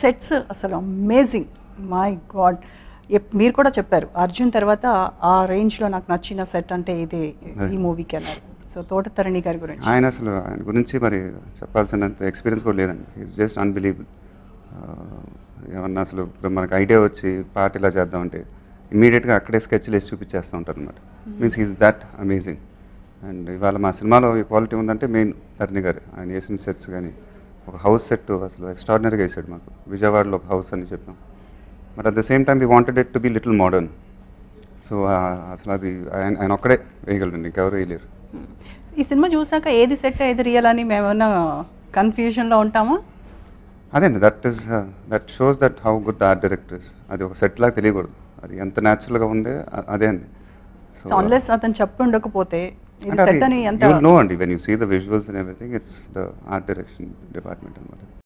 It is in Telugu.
సెట్స్ అసలు అమేజింగ్. My God. మీరు కూడా చెప్పారు. అర్జున్ తర్వాత ఆ రేంజ్లో నాకు నచ్చిన సెట్ అంటే ఇది ఈ మూవీకి అన్నారు. సో తోటతరణి గారి గురించి. ఆయన అసలు ఆయన గురించి మరి చెప్పాల్సినంత ఎక్స్పీరియన్స్ కూడా లేదండి. ఈజ్ జస్ట్ అన్బిలీవబుల్ ఏమన్నా అసలు ఇప్పుడు మనకు ఐడియా వచ్చి పాట ఇలా చేద్దామంటే ఇమీడియట్గా అక్కడే స్కెచ్లు వేసి చూపించేస్తూ ఉంటారు అనమాట means is that amazing and ఇవాళ మా సినిమాలో ఈ క్వాలిటీ ఉందంటే మెయిన్ తరణి గారు. ఆయన వేసిన సెట్స్ కానీ ఒక హౌస్ సెట్ అసలు ఎక్స్ట్రాడినరీగా వేసాడు మాకు. విజయవాడలో ఒక హౌస్ అని చెప్పాం. But at the same time we wanted it to be little modern so అసలు అది ఆయన ఆయన ఒక్కడే వేయగలరండి ఇంకెవరు వేయలేరు. ఈ సినిమా చూసాక ఏది సెట్ ఏది రియల్ అని మేమేమన్నా కన్ఫ్యూజన్లో ఉంటామా? అదే అండి that is that shows that how good art directors అది ఒక సెట్ లాగా తెలియకూడదు. అది ఎంత న్యాచురల్గా ఉండే అదే అండి. సో అన్లెస్ అతను చెప్పి ఉండకపోతే ఇది సెట్ అని ఎంత యూ నో అండి when you see the visuals and everything it's the art direction department అనమాట